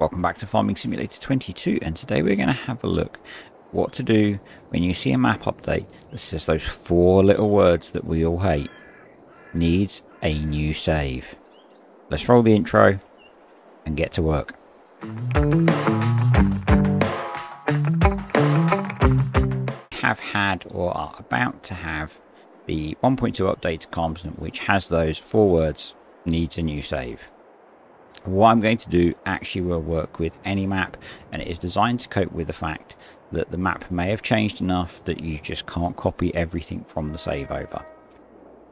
Welcome back to Farming Simulator 22 and today we're going to have a look what to do when you see a map update that says those four little words that we all hate. Needs a new save. Let's roll the intro and get to work. Have had or are about to have the 1.2 update to Calmsden which has those four words needs a new save what I'm going to do actually will work with any map and it is designed to cope with the fact that the map may have changed enough that you just can't copy everything from the save over.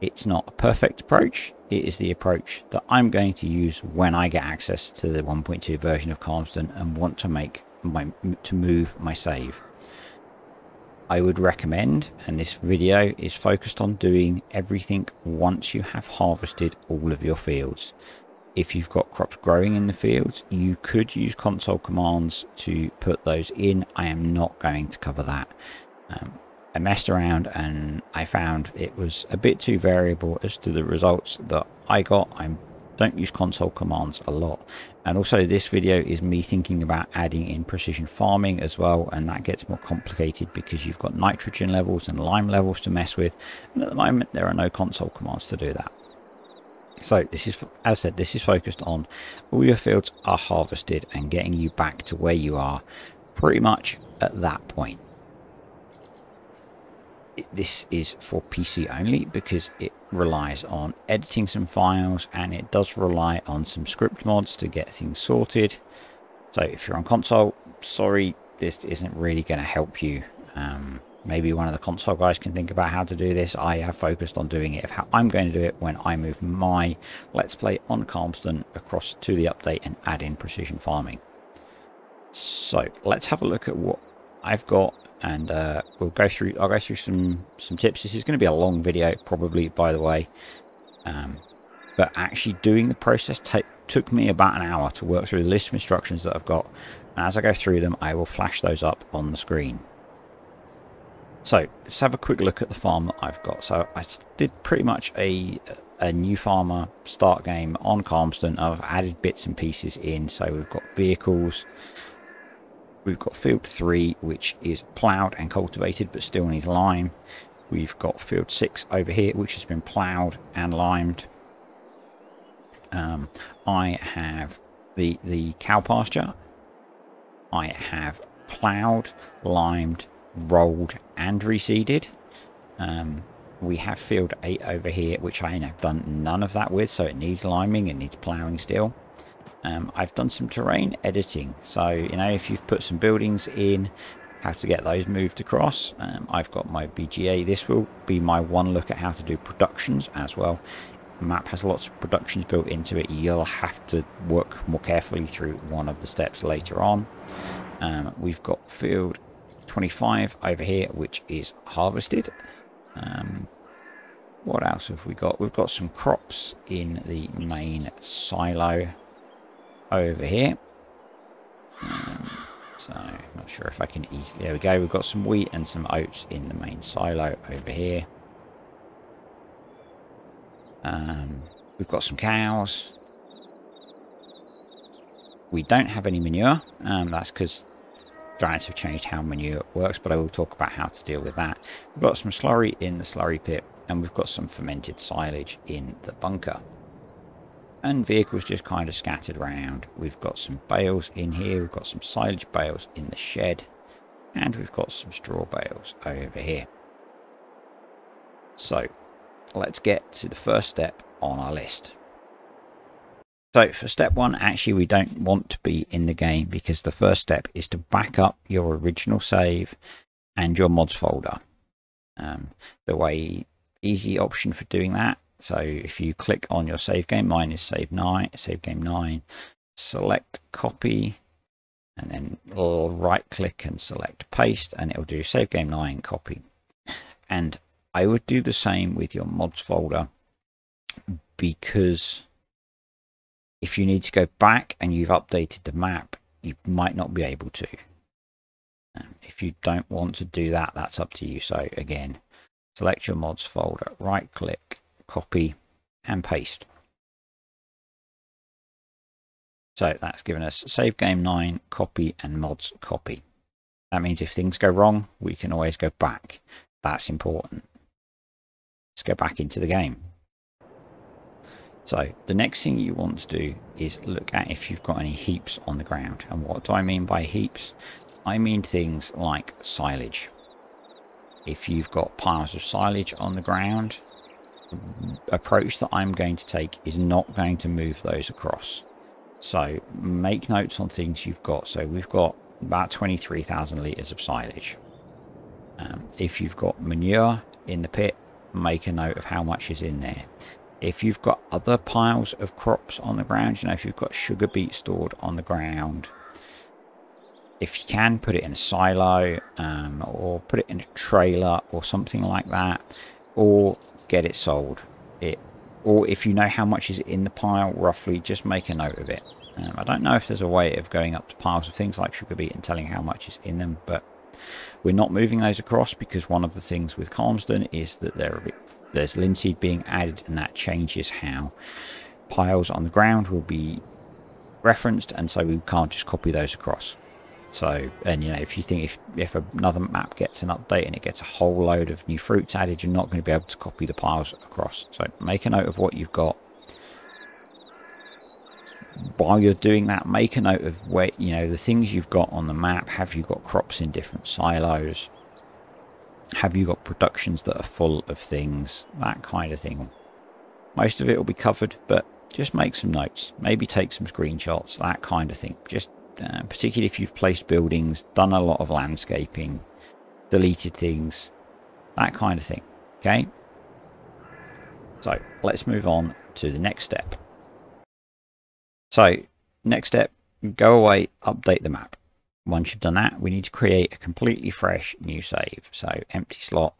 It's not a perfect approach, it is the approach that I'm going to use when I get access to the 1.2 version of Calmsden and want to make my to move my save. I would recommend, and this video is focused on doing everything once you have harvested all of your fields if you've got crops growing in the fields you could use console commands to put those in. I am not going to cover that. Um, i messed around and i found it was a bit too variable as to the results that i got. I don't use console commands a lot. And also this video is me thinking about adding in precision farming as well and that gets more complicated because you've got nitrogen levels and lime levels to mess with. And at the moment there are no console commands to do that so this is, as I said, this is focused on all your fields are harvested and getting you back to where you are pretty much at that point. This is for PC only because it relies on editing some files and it does rely on some script mods to get things sorted. So if you're on console, sorry, this isn't really going to help you. Um, maybe one of the console guys can think about how to do this. I have focused on doing it of how I'm going to do it when I move my Let's Play on Calmsden across to the update and add in precision farming. So let's have a look at what I've got and uh, we'll go through I'll go through some some tips. This is going to be a long video probably by the way. Um, but actually doing the process took me about an hour to work through the list of instructions that I've got. And as I go through them, I will flash those up on the screen. So let's have a quick look at the farm that I've got. So I did pretty much a a new farmer start game on Calmsden. I've added bits and pieces in. So we've got vehicles. We've got field three, which is ploughed and cultivated, but still needs lime. We've got field six over here, which has been ploughed and limed. Um, I have the the cow pasture. I have ploughed, limed, rolled and reseeded. Um, we have field 8 over here, which I have done none of that with, so it needs liming, it needs ploughing still. Um, I've done some terrain editing, so, you know, if you've put some buildings in, have to get those moved across. Um, I've got my BGA. This will be my one look at how to do productions as well. The map has lots of productions built into it. You'll have to work more carefully through one of the steps later on. Um, we've got field 25 over here, which is harvested. Um, what else have we got? We've got some crops in the main silo over here. Um, so, not sure if I can easily... There we go. We've got some wheat and some oats in the main silo over here. Um, we've got some cows. We don't have any manure. Um, that's because Giants have changed how manure works, but I will talk about how to deal with that. We've got some slurry in the slurry pit, and we've got some fermented silage in the bunker. And vehicles just kind of scattered around. We've got some bales in here, we've got some silage bales in the shed, and we've got some straw bales over here. So, let's get to the first step on our list. So for step one, actually we don't want to be in the game because the first step is to back up your original save and your mods folder. Um, the way easy option for doing that. So if you click on your save game, mine is save nine, save game nine, select copy, and then right click and select paste, and it'll do save game nine copy. And I would do the same with your mods folder because if you need to go back and you've updated the map, you might not be able to. Um, if you don't want to do that, that's up to you. So again, select your mods folder, right click, copy and paste. So that's given us save game 9, copy and mods copy. That means if things go wrong, we can always go back. That's important. Let's go back into the game. So the next thing you want to do is look at if you've got any heaps on the ground. And what do I mean by heaps? I mean things like silage. If you've got piles of silage on the ground, the approach that I'm going to take is not going to move those across. So make notes on things you've got. So we've got about 23,000 litres of silage. Um, if you've got manure in the pit, make a note of how much is in there. If you've got other piles of crops on the ground, you know, if you've got sugar beet stored on the ground, if you can, put it in a silo um, or put it in a trailer or something like that, or get it sold. It or if you know how much is in the pile roughly just make a note of it um, I don't know if there's a way of going up to piles of things like sugar beet and telling how much is in them but we're not moving those across because one of the things with Calmsden is that they're a bit, there's linseed being added and that changes how piles on the ground will be referenced and so we can't just copy those across so, and you know, if you think if, if another map gets an update and it gets a whole load of new fruits added, you're not going to be able to copy the piles across. So make a note of what you've got. While you're doing that, make a note of where, you know, the things you've got on the map. Have you got crops in different silos? Have you got productions that are full of things? That kind of thing. Most of it will be covered, but just make some notes. Maybe take some screenshots, that kind of thing. Just uh, particularly if you've placed buildings, done a lot of landscaping, deleted things, that kind of thing. Okay? So let's move on to the next step. So next step, go away, update the map. Once you've done that, we need to create a completely fresh new save. So empty slot.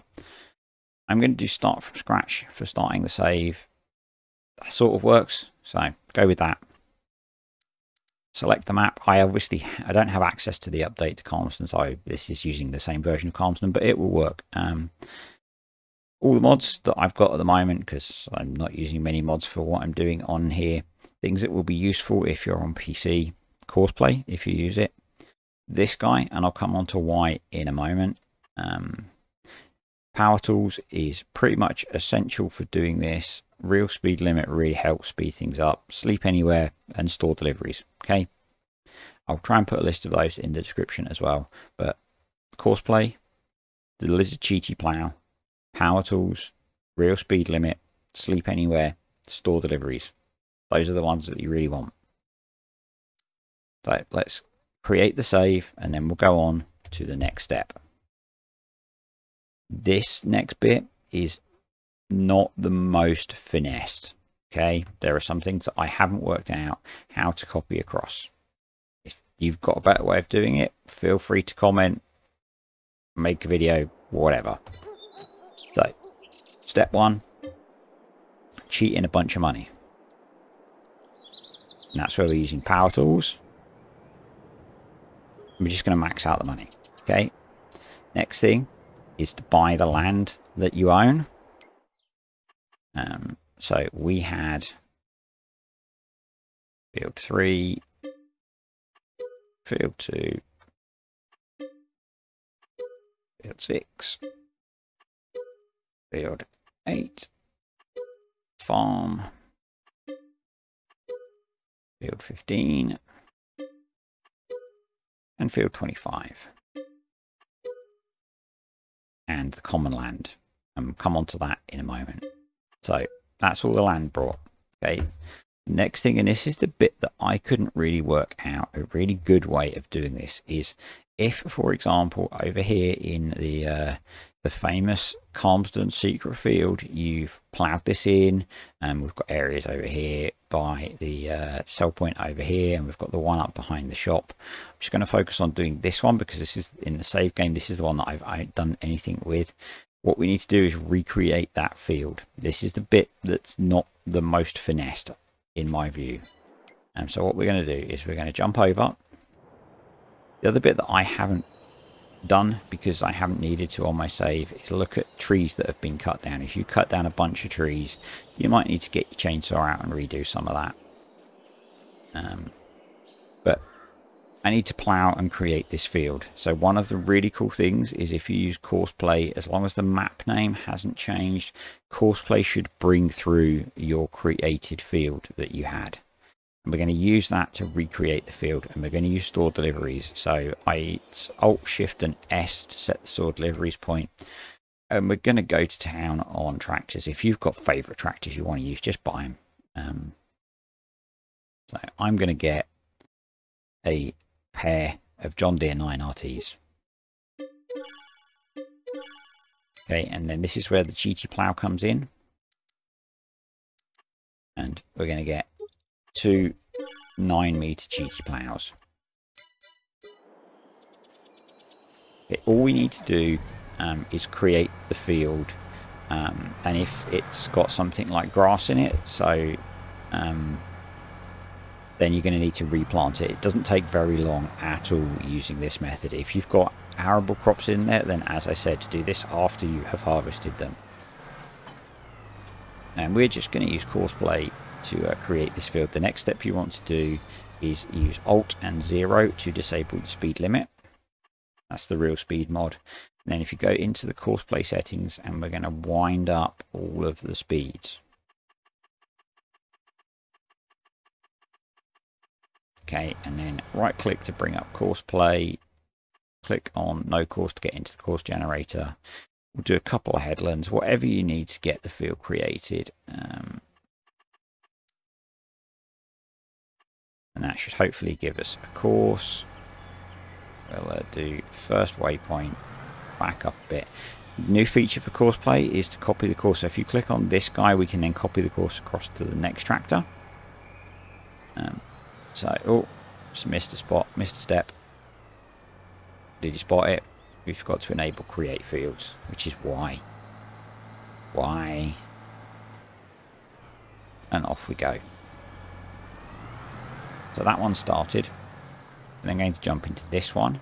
I'm going to do start from scratch for starting the save. That sort of works. So go with that select the map. I obviously I don't have access to the update to Calmsden, so this is using the same version of Calmsden, but it will work. Um, all the mods that I've got at the moment, because I'm not using many mods for what I'm doing on here, things that will be useful if you're on PC, Courseplay, if you use it. This guy, and I'll come on to why in a moment. Um, Power Tools is pretty much essential for doing this. Real speed limit really helps speed things up. Sleep anywhere and store deliveries. Okay. I'll try and put a list of those in the description as well. But course play, the Lizard Cheaty Plow, Power Tools, Real Speed Limit, Sleep Anywhere, Store Deliveries. Those are the ones that you really want. So let's create the save and then we'll go on to the next step. This next bit is not the most finessed. Okay, there are some things that I haven't worked out how to copy across. If you've got a better way of doing it, feel free to comment, make a video, whatever. So, step one, cheat in a bunch of money. And that's where we're using power tools. We're just going to max out the money. Okay. Next thing is to buy the land that you own. Um, so we had field 3, field 2, field 6, field 8, farm, field 15, and field 25 and the common land. And come on to that in a moment. So that's all the land brought. Okay. Next thing, and this is the bit that I couldn't really work out, a really good way of doing this is if, for example, over here in the uh, the famous Calmsden secret field, you've ploughed this in, and we've got areas over here by the uh, sell point over here, and we've got the one up behind the shop. I'm just going to focus on doing this one because this is in the save game. This is the one that I've, I've done anything with. What we need to do is recreate that field. This is the bit that's not the most finessed in my view. And so what we're going to do is we're going to jump over. The other bit that I haven't done because I haven't needed to on my save is look at trees that have been cut down. If you cut down a bunch of trees, you might need to get your chainsaw out and redo some of that. Um, But I need to plow and create this field. So one of the really cool things is if you use courseplay, as long as the map name hasn't changed, courseplay should bring through your created field that you had. And we're going to use that to recreate the field and we're going to use store deliveries. So I Alt Shift and S to set the store deliveries. And we're going to go to town on tractors. If you've got favorite tractors you want to use, just buy them. Um, so I'm going to get a pair of John Deere 9RTs. Okay, and then this is where the GT plow comes in. And we're going to get two 9 meter GT plows. Okay, all we need to do um, is create the field. Um, and if it's got something like grass in it, so um, then you're going to need to replant it. It doesn't take very long at all using this method. If you've got arable crops in there, then as I said, do this after you have harvested them. And we're just going to use courseplay to uh, create this field. The next step you want to do is use Alt and 0 to disable the speed limit. That's the real speed mod. And then if you go into the course play settings and we're going to wind up all of the speeds. Okay, and then right click to bring up course play. Click on no course to get into the course generator. We'll do a couple of headlands, whatever you need to get the field created. Um, and that should hopefully give us a course. We'll uh, do first waypoint, back up a bit. New feature for course play is to copy the course. So if you click on this guy, we can then copy the course across to the next tractor. Um, so, oh, just missed a spot, missed a step. Did you spot it? We forgot to enable create fields, which is why. Why? And off we go. So that one started. And I'm going to jump into this one.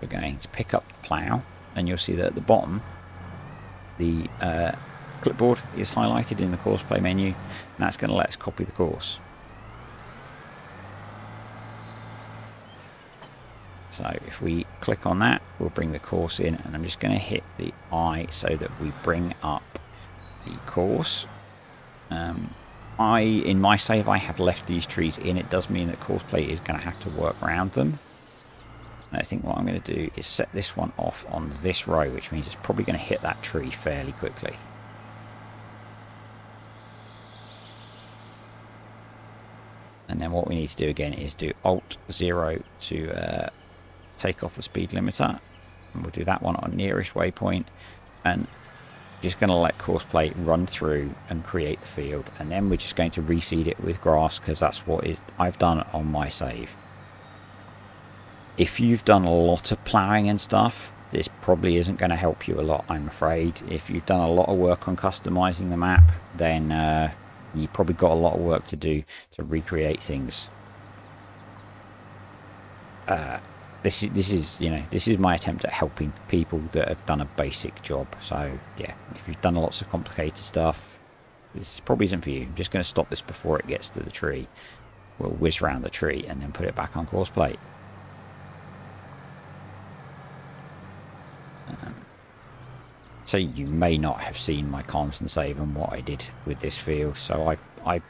We're going to pick up the plough. And you'll see that at the bottom, the uh, clipboard is highlighted in the courseplay menu. And that's going to let us copy the course. So if we click on that, we'll bring the course in and I'm just going to hit the I so that we bring up the course. Um, I, in my save, I have left these trees in. It does mean that courseplay is going to have to work around them. And I think what I'm going to do is set this one off on this row, which means it's probably going to hit that tree fairly quickly. And then what we need to do again is do Alt 0 to uh, take off the speed limiter. And we'll do that one on nearest waypoint. And just going to let course courseplay run through and create the field. And then we're just going to reseed it with grass because that's what is, I've done on my save. If you've done a lot of ploughing and stuff, this probably isn't going to help you a lot, I'm afraid. If you've done a lot of work on customizing the map, then uh, you've probably got a lot of work to do to recreate things. Uh, this is this is you know this is my attempt at helping people that have done a basic job. So yeah if you've done lots of complicated stuff this probably isn't for you. I'm just going to stop this before it gets to the tree. We'll whiz around the tree and then put it back on courseplay um, so you may not have seen my Calmsden save and what i did with this field. So i i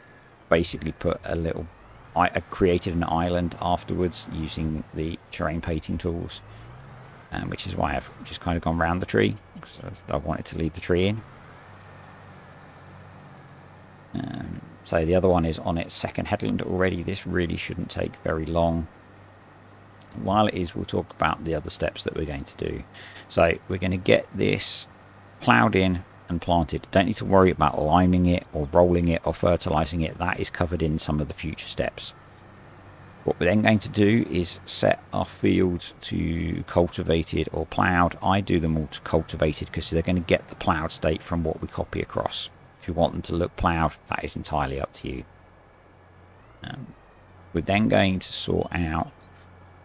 basically put a little I created an island afterwards using the terrain painting tools, um, which is why I've just kind of gone around the tree. So I wanted to leave the tree in. Um, so the other one is on its second headland already. This really shouldn't take very long. While it is, we'll talk about the other steps that we're going to do. So we're going to get this ploughed in and planted. Don't need to worry about liming it or rolling it or fertilizing it. That is covered in some of the future steps. What we're then going to do is set our fields to cultivated or ploughed. I do them all to cultivated because they're going to get the ploughed state from what we copy across. If you want them to look ploughed, that is entirely up to you. Um, we're then going to sort out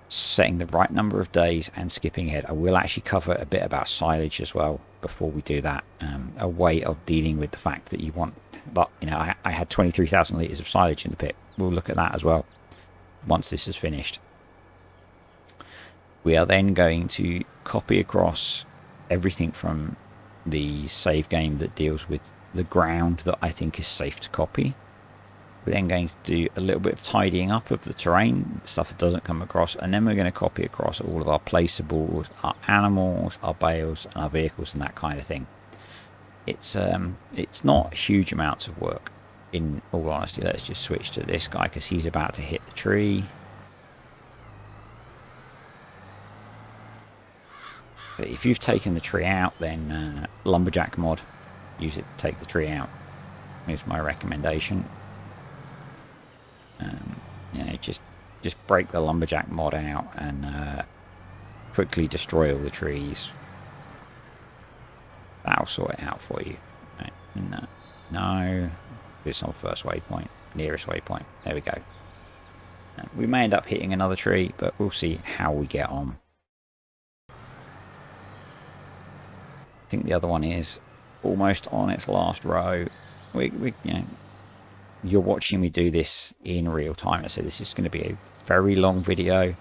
setting the right number of days and skipping ahead. I will actually cover a bit about silage as well before we do that. Um, a way of dealing with the fact that you want, but you know, I, I had 23,000 litres of silage in the pit. We'll look at that as well. once this is finished. We are then going to copy across everything from the save game that deals with the ground that I think is safe to copy. We're then going to do a little bit of tidying up of the terrain, stuff that doesn't come across, and then we're going to copy across all of our placeables, our animals, our bales, and our vehicles, and that kind of thing. It's um, it's not huge amounts of work. In all honesty, let's just switch to this guy because he's about to hit the tree. If you've taken the tree out, then uh, lumberjack mod, use it to take the tree out. Is my recommendation. Um, you know, just just break the lumberjack mod out and uh, quickly destroy all the trees. That'll sort it out for you. No, no, it's on first waypoint, nearest waypoint. There we go. we may end up hitting another tree, but we'll see how we get on. I think the other one is almost on its last row. We, we you know, you're watching me do this in real time. I said this is going to be a very long video.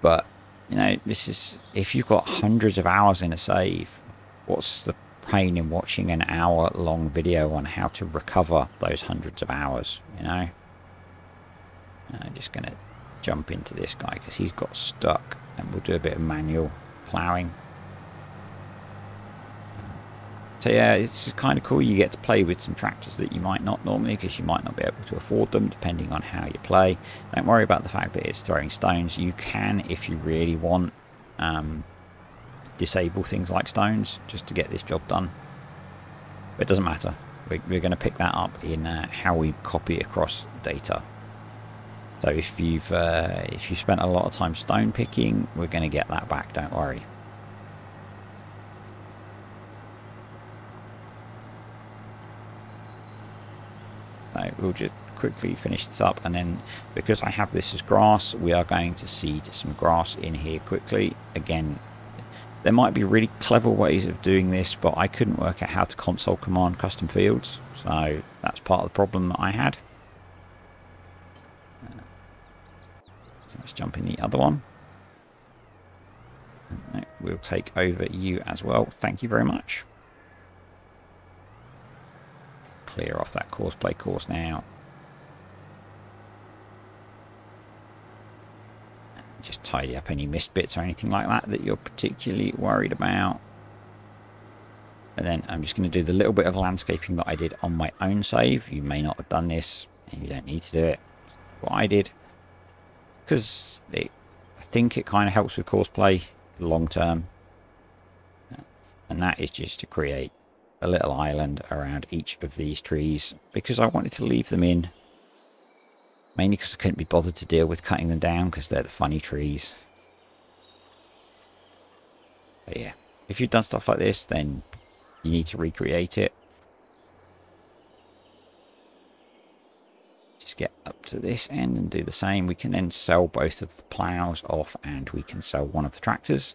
But, you know, this is, if you've got hundreds of hours in a save, what's the pain in watching an hour long video on how to recover those hundreds of hours, you know? I'm just going to jump into this guy because he's got stuck and we'll do a bit of manual ploughing. So yeah, it's kind of cool. You get to play with some tractors that you might not normally because you might not be able to afford them depending on how you play. Don't worry about the fact that it's throwing stones. You can, if you really want, um, disable things like stones just to get this job done. But it doesn't matter. We're, we're going to pick that up in uh, how we copy across data. So if you've uh, if you spent a lot of time stone picking, we're going to get that back. Don't worry. We'll just quickly finish this up. And then because I have this as grass we are going to seed some grass in here quickly. Again there might be really clever ways of doing this but I couldn't work out how to console command custom fields. So that's part of the problem that I had. Uh, let's jump in the other one. We'll take over you as well. Thank you very much clear off that courseplay course now. Just tidy up any missed bits or anything like that that you're particularly worried about. And then I'm just going to do the little bit of landscaping that I did on my own save. You may not have done this, and you don't need to do it. What I did, because I think it kind of helps with courseplay long term. And that is just to create a little island around each of these trees because I wanted to leave them in. Mainly because I couldn't be bothered to deal with cutting them down because they're the funny trees. But yeah, if you've done stuff like this, then you need to recreate it. Just get up to this end and do the same. We can then sell both of the plows off and we can sell one of the tractors.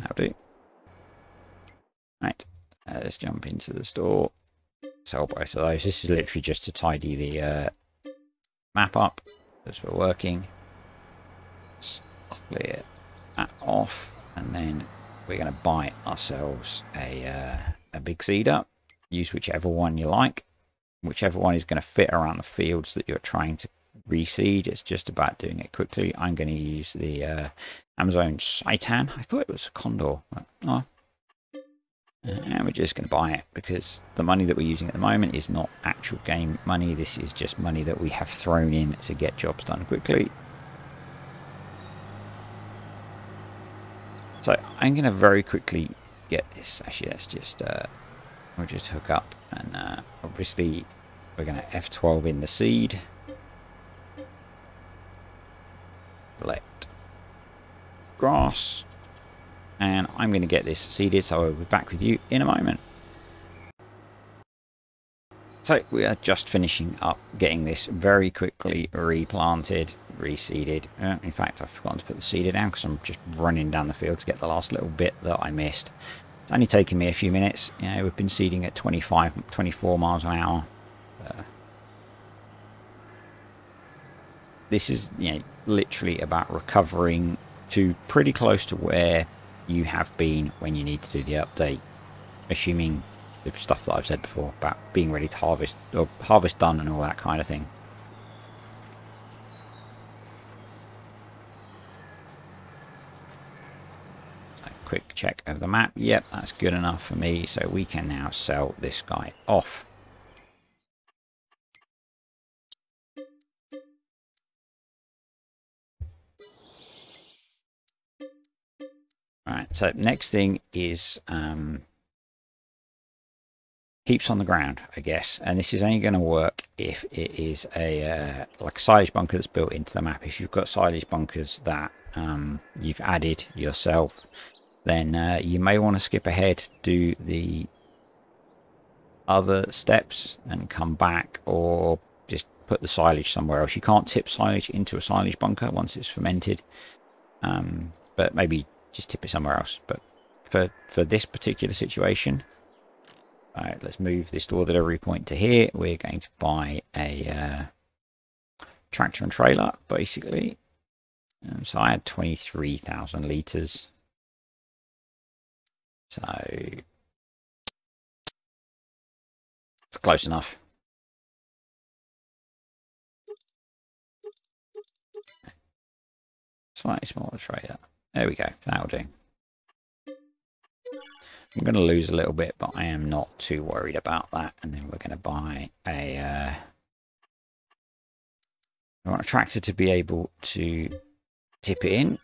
How do? Right, uh, let's jump into the store. Sell both of those. This is literally just to tidy the uh, map up as we're working. Let's clear that off, and then we're going to buy ourselves a uh, a big seeder. Use whichever one you like. Whichever one is going to fit around the fields that you're trying to reseed. It's just about doing it quickly. I'm going to use the uh, Amazone Citan. I thought it was a Condor. But, oh. And we're just going to buy it because the money that we're using at the moment is not actual game money. This is just money that we have thrown in to get jobs done quickly. So I'm going to very quickly get this. Actually, let's just uh, we'll just hook up and uh, obviously we're going to F12 in the seed. Select grass. And I'm going to get this seeded, so I'll be back with you in a moment. So we are just finishing up getting this very quickly replanted, reseeded. Uh, in fact, I've forgotten to put the seeder down because I'm just running down the field to get the last little bit that I missed. It's only taken me a few minutes. You know, we've been seeding at 25, 24 miles an hour. Uh, this is you know, literally about recovering to pretty close to where you have been when you need to do the update. Assuming the stuff that I've said before about being ready to harvest or harvest done and all that kind of thing. quick check of the map. Yep, that's good enough for me. So we can now sell this guy off. Right, so next thing is um, heaps on the ground, I guess. And this is only going to work if it is a uh, like a silage bunker that's built into the map. If you've got silage bunkers that um, you've added yourself, then uh, you may want to skip ahead, do the other steps and come back or just put the silage somewhere else. You can't tip silage into a silage bunker once it's fermented, um, but maybe just tip it somewhere else. But for, for this particular situation, all right, let's move this store delivery point to here. We're going to buy a uh, tractor and trailer, basically. Um, so I had 23,000 litres. So it's close enough. Slightly smaller trader. There we go. That'll do. I'm going to lose a little bit, but I am not too worried about that. And then we're going to buy a... Uh, I want a tractor to be able to tip it in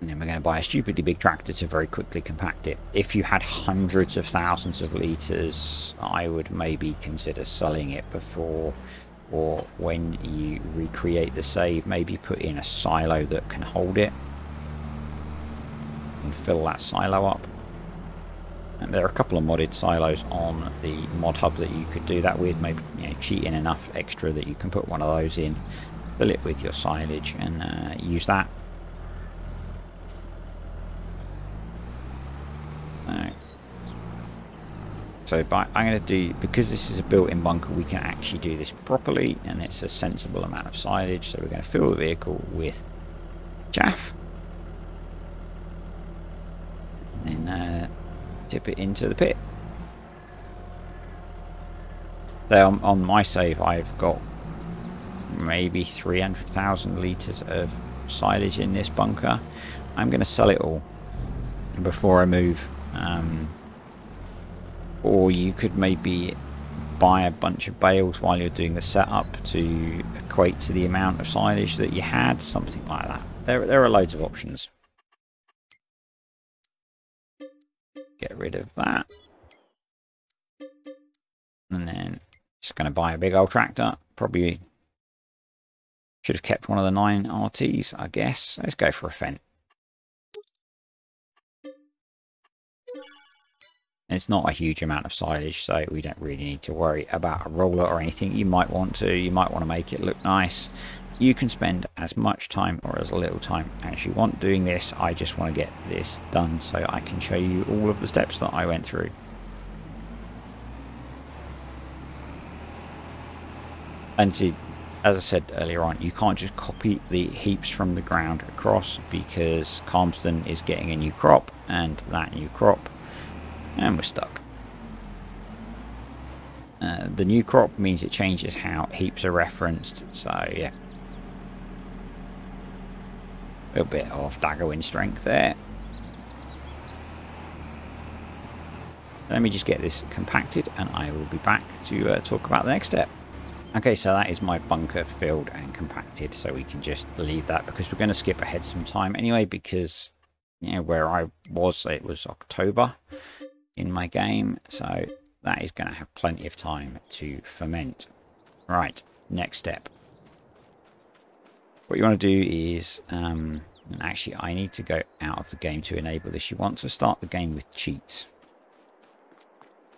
and then we're going to buy a stupidly big tractor to very quickly compact it. If you had hundreds of thousands of litres, I would maybe consider selling it before or when you recreate the save, maybe put in a silo that can hold it and fill that silo up. And there are a couple of modded silos on the mod hub that you could do that with, maybe you know, cheat in enough extra that you can put one of those in, fill it with your silage and uh, use that So I'm going to do, because this is a built-in bunker, we can actually do this properly and it's a sensible amount of silage. So we're going to fill the vehicle with chaff. And then uh, tip it into the pit. So on, on my save, I've got maybe 300,000 litres of silage in this bunker. I'm going to sell it all before I move. Um, or you could maybe buy a bunch of bales while you're doing the setup to equate to the amount of silage that you had, something like that. There, there are loads of options. Get rid of that. And then just going to buy a big old tractor. Probably should have kept one of the 9 RTs, I guess. Let's go for a Fendt. It's not a huge amount of silage, so we don't really need to worry about a roller or anything. You might want to, you might want to make it look nice. You can spend as much time or as little time as you want doing this. I just want to get this done so I can show you all of the steps that I went through. And see, as I said earlier on, you can't just copy the heaps from the ground across because Calmsden is getting a new crop and that new crop and we're stuck. Uh, the new crop means it changes how heaps are referenced, so yeah. A little bit of Daggerwind strength there. Let me just get this compacted and I will be back to uh, talk about the next step. Okay, so that is my bunker filled and compacted, so we can just leave that because we're going to skip ahead some time anyway because, you know, where I was, it was October in my game. So that is going to have plenty of time to ferment. Right, next step. What you want to do is, um, actually I need to go out of the game to enable this. You want to start the game with cheats.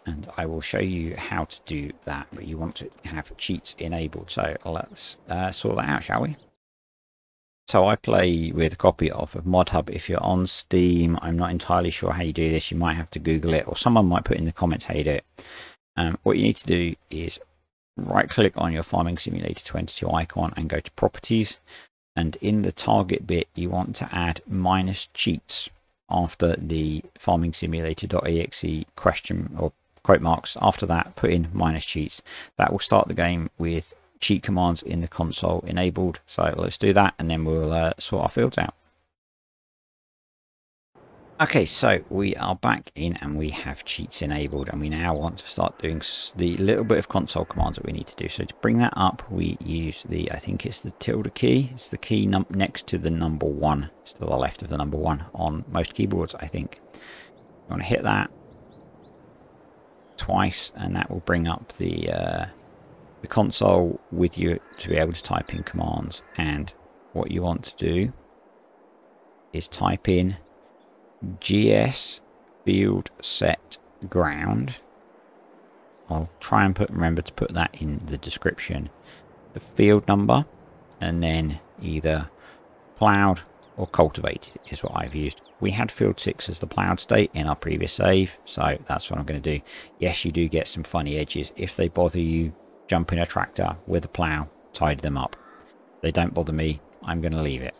And I will show you how to do that, but you want to have cheats enabled. So let's uh, sort that out, shall we? So I play with a copy of ModHub. If you're on Steam, I'm not entirely sure how you do this. You might have to Google it, or someone might put in the comments how you do it. Um, what you need to do is right click on your Farming Simulator 22 icon and go to Properties. And in the target bit, you want to add minus cheats after the Farming Simulator.exe question or quote marks. After that, put in minus cheats. That will start the game with cheat commands in the console enabled. So let's do that and then we'll uh, sort our fields out. Okay, so we are back in and we have cheats enabled and we now want to start doing the little bit of console commands that we need to do. So to bring that up, we use the, I think it's the tilde key. It's the key next to the number one. It's to the left of the number one on most keyboards, I think. You want to hit that twice and that will bring up the uh, the console with you to be able to type in commands and what you want to do is type in gs field set ground I'll try and put remember to put that in the description the field number and then either plowed or cultivated is what I've used. We had field 6 as the plowed state in our previous save, so that's what I'm going to do. Yes, you do get some funny edges. If they bother you, jump in a tractor with a plough, tidy them up. They don't bother me, I'm going to leave it.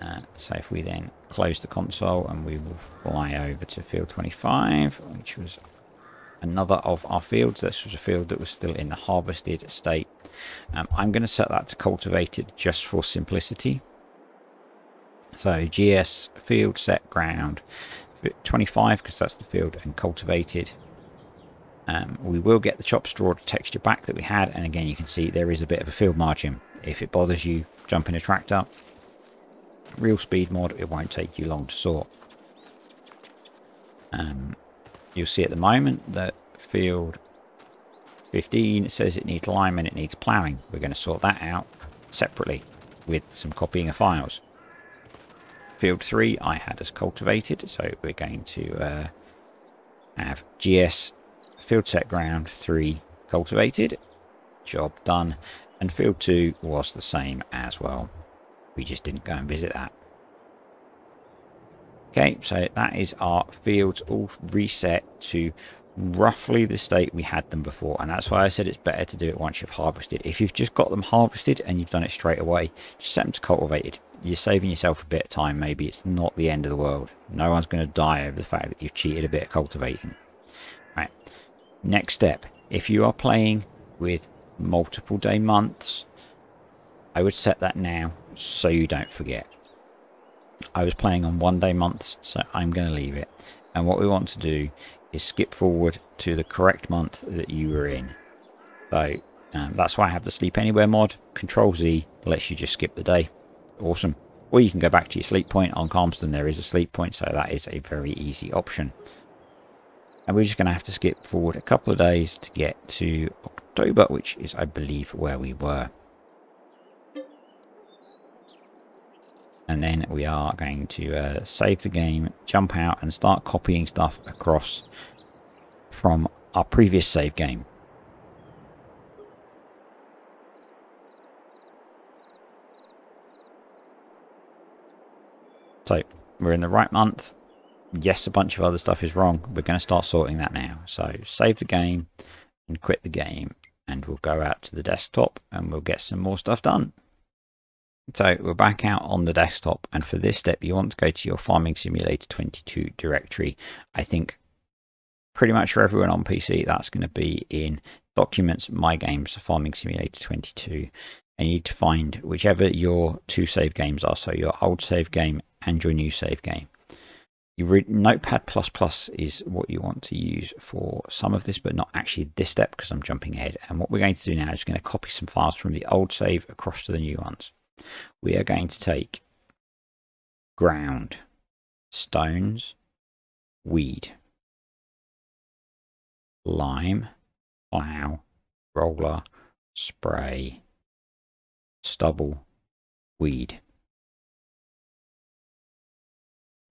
Uh, so if we then close the console and we will fly over to field 25, which was another of our fields. This was a field that was still in the harvested state. Um, I'm going to set that to cultivated just for simplicity. So GS field set ground 25 because that's the field and cultivated um, we will get the chop straw texture back that we had, and again you can see there is a bit of a field margin. If it bothers you, jump in a tractor. Real speed mod, it won't take you long to sort. Um, you'll see at the moment that field 15 says it needs lime and it needs ploughing. We're going to sort that out separately with some copying of files. Field 3 I had as cultivated, so we're going to uh, have GS field set ground 3 cultivated. Job done. And field 2 was the same as well. We just didn't go and visit that. Okay, so that is our fields all reset to roughly the state we had them before and that's why I said it's better to do it once you've harvested if you've just got them harvested and you've done it straight away just set them to cultivated you're saving yourself a bit of time maybe it's not the end of the world no one's going to die over the fact that you've cheated a bit of cultivating right Next step, if you are playing with multiple day months, I would set that now so you don't forget. I was playing on one day months, so I'm going to leave it. And what we want to do is skip forward to the correct month that you were in. So um, that's why I have the Sleep Anywhere mod. Control Z lets you just skip the day. Awesome. Or you can go back to your sleep point. On Calmsden there is a sleep point, so that is a very easy option and we're just going to have to skip forward a couple of days to get to October which is I believe where we were. And then we are going to uh, save the game jump out and start copying stuff across from our previous save game. So we're in the right month yes, a bunch of other stuff is wrong. We're going to start sorting that now. So save the game and quit the game and we'll go out to the desktop and we'll get some more stuff done. So we're back out on the desktop and for this step you want to go to your Farming Simulator 22 directory. I think pretty much for everyone on PC that's going to be in Documents, My Games, Farming Simulator 22 and you need to find whichever your two save games are, so your old save game and your new save game. Notepad++ is what you want to use for some of this, but not actually this step because I'm jumping ahead. And what we're going to do now is going to copy some files from the old save across to the new ones. We are going to take ground, stones, weed, lime, plough, roller, spray, stubble, weed.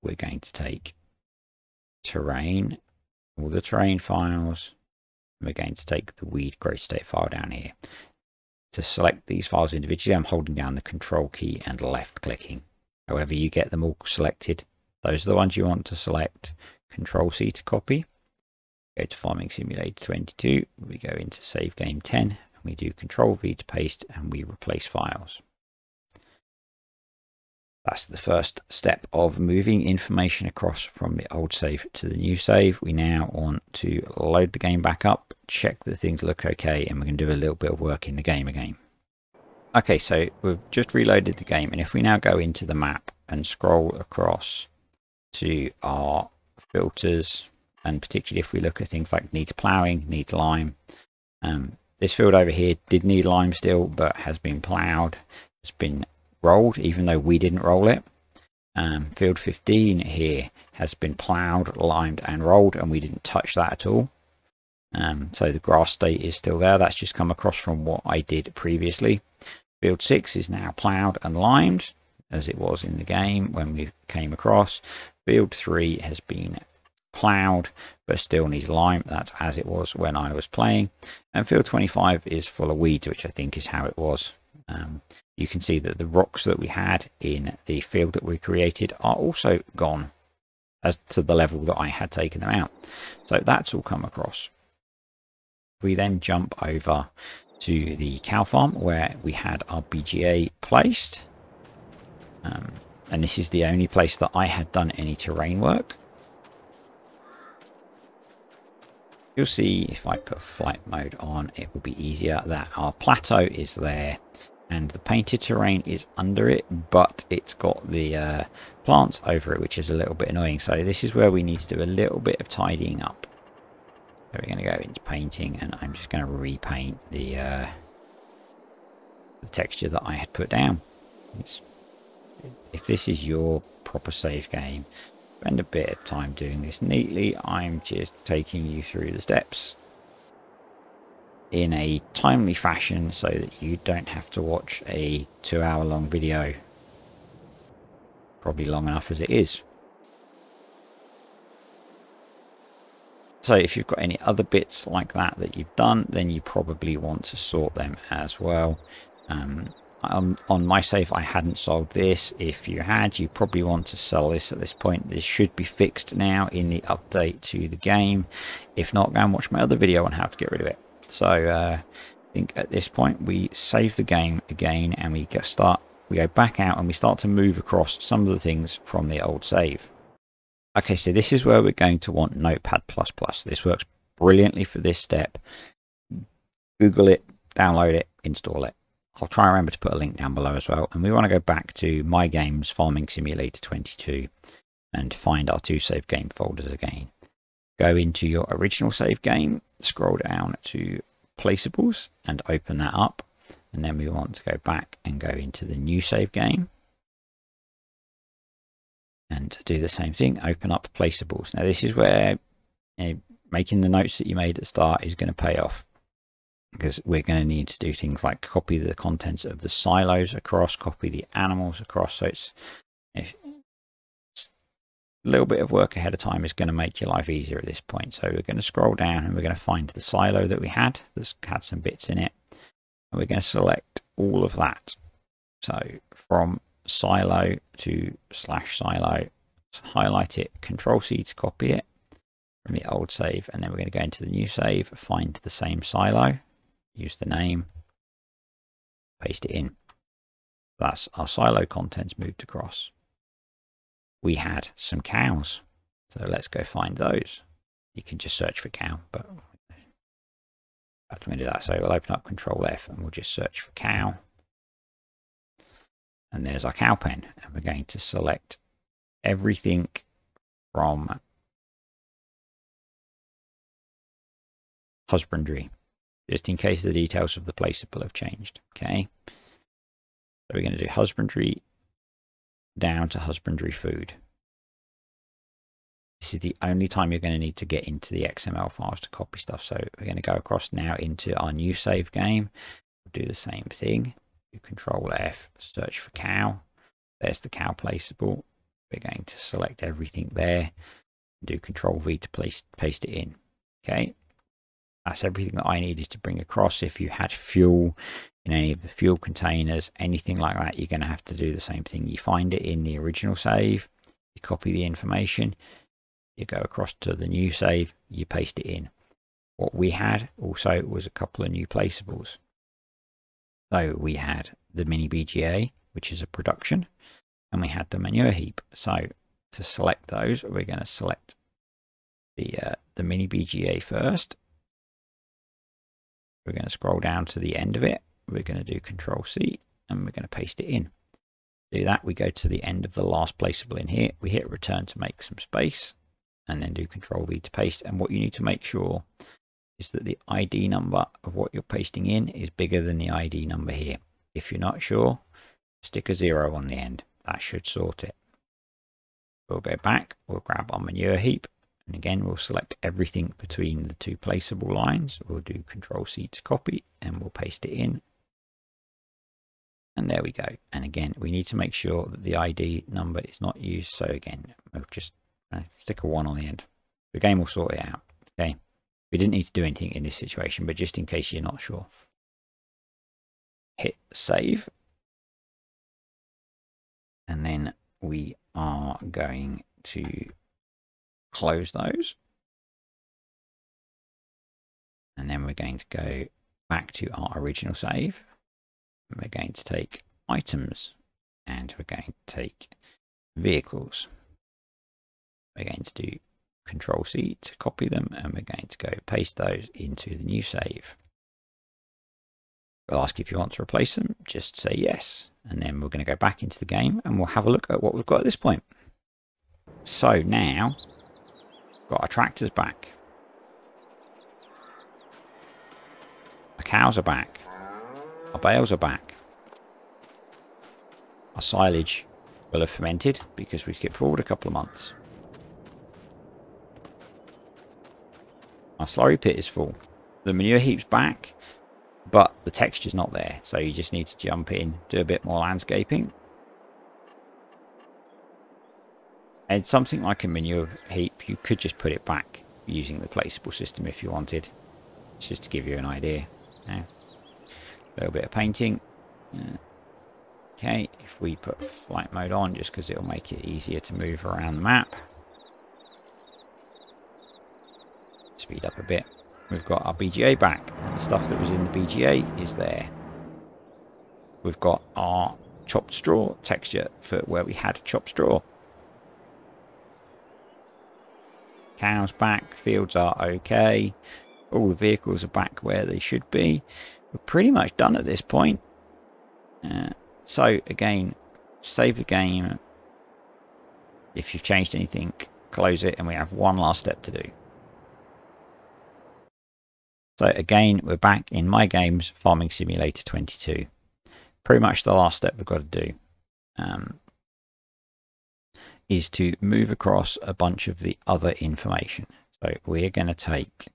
We're going to take terrain, all the terrain files, we're going to take the weed growth state file down here. to select these files individually, I'm holding down the control key and left clicking. However you get them all selected, those are the ones you want to select. Control C to copy. Go to Farming Simulator 22. We go into Save Game 10 and we do Control V to paste and we replace files. That's the first step of moving information across from the old save to the new save. We now want to load the game back up, check that things look okay, and going to do a little bit of work in the game again. Okay, so we've just reloaded the game, and if we now go into the map and scroll across to our filters, and particularly if we look at things like needs ploughing, needs lime, um, this field over here did need lime still, but has been ploughed. It's been rolled, even though we didn't roll it. Um, field 15 here has been ploughed, limed and rolled, and we didn't touch that at all. Um, so the grass state is still there. That's just come across from what I did previously. Field 6 is now ploughed and limed, as it was in the game when we came across. Field 3 has been ploughed, but still needs lime. That's as it was when I was playing. And field 25 is full of weeds, which I think is how it was um, you can see that the rocks that we had in the field that we created are also gone as to the level that I had taken them out. So that's all come across. We then jump over to the cow farm where we had our BGA placed. Um, and this is the only place that I had done any terrain work. You'll see if I put flight mode on, it will be easier that our plateau is there and the painted terrain is under it but it's got the uh, plants over it which is a little bit annoying. So this is where we need to do a little bit of tidying up. So we're going to go into painting and I'm just going to repaint the, uh, the texture that I had put down. It's, if this is your proper save game spend a bit of time doing this neatly. I'm just taking you through the steps in a timely fashion so that you don't have to watch a two hour long video probably long enough as it is. So if you've got any other bits like that that you've done then you probably want to sort them as well. Um, um, on my safe I hadn't sold this. If you had you probably want to sell this at this point. This should be fixed now in the update to the game. If not go and watch my other video on how to get rid of it so uh, I think at this point we save the game again and we get start we go back out and we start to move across some of the things from the old save. Okay, so this is where we're going to want Notepad++. This works brilliantly for this step. Google it, download it, install it. I'll try and remember to put a link down below as well. And we want to go back to My Games Farming Simulator 22 and find our two save game folders again. Go into your original save game scroll down to placeables and open that up. And then we want to go back and go into the new save game. And do the same thing, open up placeables. Now this is where you know, making the notes that you made at start is going to pay off. Because we're going to need to do things like copy the contents of the silos across, copy the animals across. So it's if, little bit of work ahead of time is going to make your life easier at this point. So we're going to scroll down and we're going to find the silo that we had that's had some bits in it. And we're going to select all of that. So from silo to slash silo, highlight it, control C to copy it from the old save. And then we're going to go into the new save, find the same silo, use the name, paste it in. That's our silo contents moved across we had some cows. So let's go find those. You can just search for cow, but going to do that. So we'll open up Control F and we'll just search for cow. And there's our cow pen. And we're going to select everything from husbandry, just in case the details of the placeable have changed. Okay. So we're going to do husbandry down to husbandry food. This is the only time you're going to need to get into the XML files to copy stuff. So we're going to go across now into our new save game. We'll do the same thing. Do Control F, search for cow. There's the cow placeable. We're going to select everything there. Do Control V to place, paste it in. Okay. That's everything that I needed to bring across. If you had fuel in any of the fuel containers, anything like that, you're going to have to do the same thing. You find it in the original save, you copy the information, you go across to the new save, you paste it in. What we had also was a couple of new placeables. So we had the mini BGA, which is a production, and we had the manure heap. So to select those, we're going to select the uh, the mini BGA first. We're going to scroll down to the end of it. We're going to do Control C, and we're going to paste it in. Do that, we go to the end of the last placeable in here. We hit return to make some space, and then do Control V to paste. And what you need to make sure is that the ID number of what you're pasting in is bigger than the ID number here. If you're not sure, stick a zero on the end. That should sort it. We'll go back, we'll grab our manure heap, and again, we'll select everything between the two placeable lines. We'll do Control C to copy, and we'll paste it in. And there we go. And again, we need to make sure that the ID number is not used. So again, we'll just uh, stick a one on the end. The game will sort it out. Okay. We didn't need to do anything in this situation, but just in case you're not sure. Hit save. And then we are going to close those. And then we're going to go back to our original save. And we're going to take items and we're going to take vehicles. We're going to do Control C to copy them and we're going to go paste those into the new save. We'll ask if you want to replace them, just say yes. And then we're going to go back into the game and we'll have a look at what we've got at this point. So now, got our tractors back. Our cows are back. Our bales are back. Our silage will have fermented because we skipped forward a couple of months. Our slurry pit is full. The manure heap's back, but the texture's not there. So you just need to jump in, do a bit more landscaping. And something like a manure heap, you could just put it back using the placeable system if you wanted. Just to give you an idea. a little bit of painting. okay, if we put flight mode on, just because it'll make it easier to move around the map. speed up a bit. We've got our BGA back, and the stuff that was in the BGA is there. We've got our chopped straw texture for where we had chopped straw. Cows back, fields are okay. All the vehicles are back where they should be. We're pretty much done at this point. Uh, so again, save the game. If you've changed anything, close it and we have one last step to do. So again, we're back in My Games Farming Simulator 22. Pretty much the last step we've got to do um, is to move across a bunch of the other information. So we're going to take,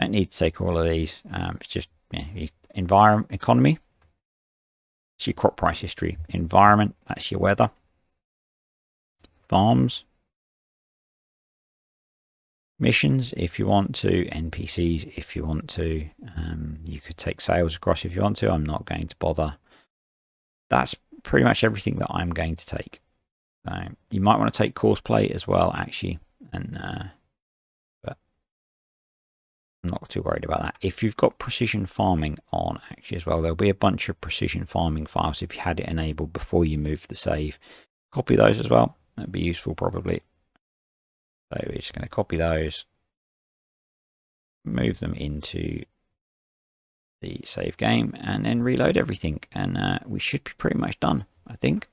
don't need to take all of these, um, it's just know, environment, economy, it's your crop price history, environment, that's your weather, farms, missions if you want to, NPCs if you want to. Um, you could take sales across if you want to. I'm not going to bother. That's pretty much everything that I'm going to take. So you might want to take course courseplay as well, actually, and uh, but I'm not too worried about that. If you've got precision farming on actually as well, there'll be a bunch of precision farming files if you had it enabled before you move the save. Copy those as well. That'd be useful probably. So we're just going to copy those, move them into the save game, and then reload everything. And uh, we should be pretty much done, I think.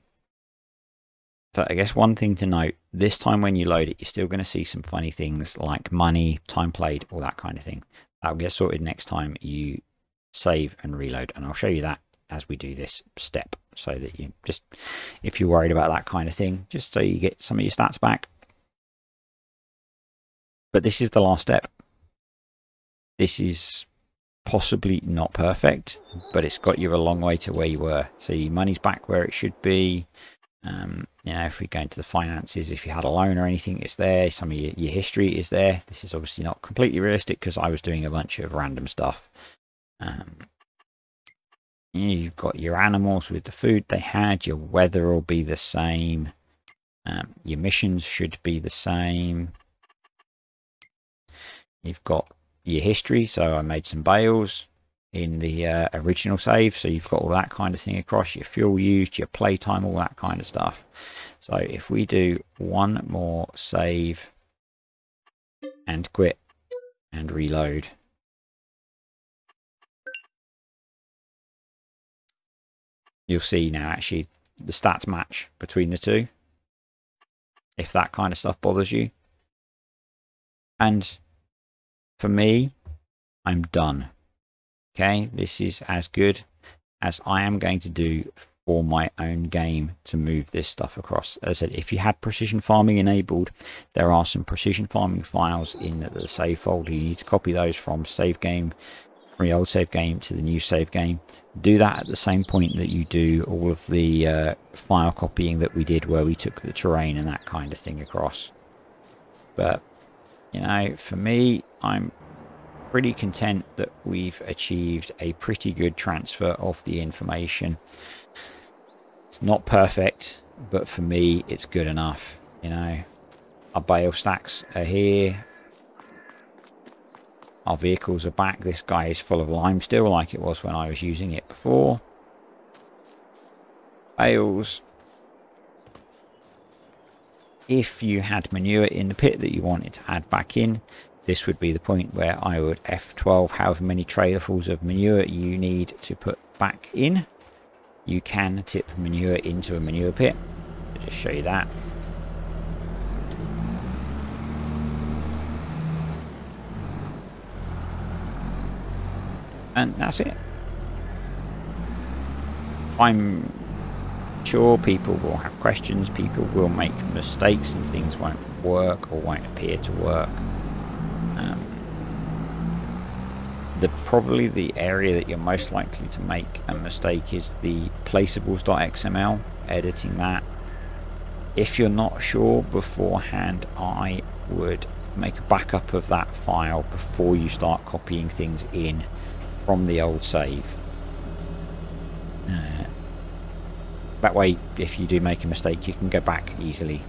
So I guess one thing to note, this time when you load it, you're still going to see some funny things like money, time played, all that kind of thing. That'll get sorted next time you save and reload. And I'll show you that as we do this step so that you just, if you're worried about that kind of thing, just so you get some of your stats back, but this is the last step. This is possibly not perfect, but it's got you a long way to where you were. So your money's back where it should be. Um, you know, if we go into the finances, if you had a loan or anything, it's there. Some of your, your history is there. This is obviously not completely realistic because I was doing a bunch of random stuff. Um, you've got your animals with the food they had. Your weather will be the same. Um, your missions should be the same. You've got your history. So I made some bales in the uh, original save. So you've got all that kind of thing across your fuel used, your playtime, all that kind of stuff. So if we do one more save and quit and reload. You'll see now actually the stats match between the two. If that kind of stuff bothers you. And for me, I'm done. Okay, this is as good as I am going to do for my own game to move this stuff across. As I said, if you had precision farming enabled, there are some precision farming files in the save folder. You need to copy those from save game, from the old save game to the new save game. Do that at the same point that you do all of the uh, file copying that we did where we took the terrain and that kind of thing across. But, you know, for me, I'm pretty content that we've achieved a pretty good transfer of the information. It's not perfect, but for me, it's good enough. You know, our bale stacks are here. Our vehicles are back. This guy is full of lime still, like it was when I was using it before. Bales. If you had manure in the pit that you wanted to add back in, this would be the point where I would F12 however many trailerfuls of manure you need to put back in. You can tip manure into a manure pit. I'll just show you that. And that's it. I'm sure people will have questions, people will make mistakes and things won't work or won't appear to work. Um, the probably the area that you're most likely to make a mistake is the placeables.xml editing that. If you're not sure beforehand I would make a backup of that file before you start copying things in from the old save. Uh, that way if you do make a mistake you can go back easily.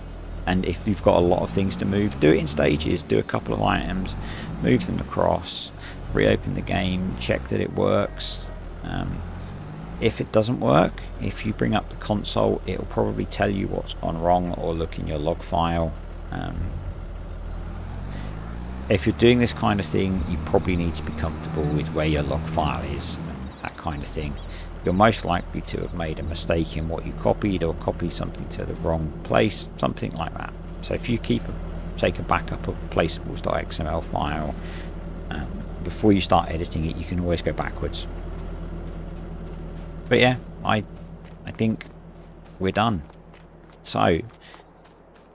And if you've got a lot of things to move do it in stages do a couple of items move them across reopen the game check that it works. Um, if it doesn't work if you bring up the console it'll probably tell you what's gone wrong or look in your log file. Um, if you're doing this kind of thing you probably need to be comfortable with where your log file is that kind of thing. You're most likely to have made a mistake in what you copied or copied something to the wrong place, something like that. So if you keep a, take a backup of placeables.xml file before you start editing it, you can always go backwards. But yeah, I I think we're done. So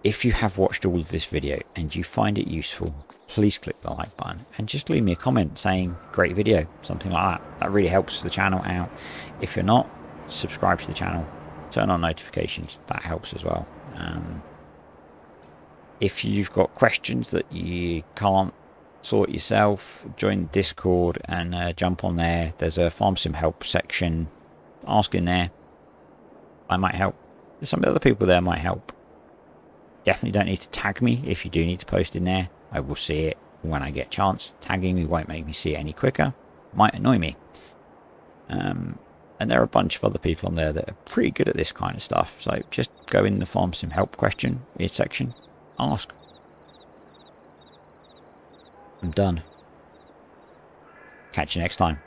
if you have watched all of this video and you find it useful, please click the like button and just leave me a comment saying great video, something like that. That really helps the channel out. If you're not, subscribe to the channel, turn on notifications, that helps as well. Um, if you've got questions that you can't sort yourself, join Discord and uh, jump on there. There's a Farm Sim help section. Ask in there. I might help. Some other people there might help. Definitely don't need to tag me if you do need to post in there. I will see it when I get a chance. Tagging me won't make me see it any quicker. Might annoy me. Um, and there are a bunch of other people on there that are pretty good at this kind of stuff. So just go in the farm sim help question section. Ask. I'm done. Catch you next time.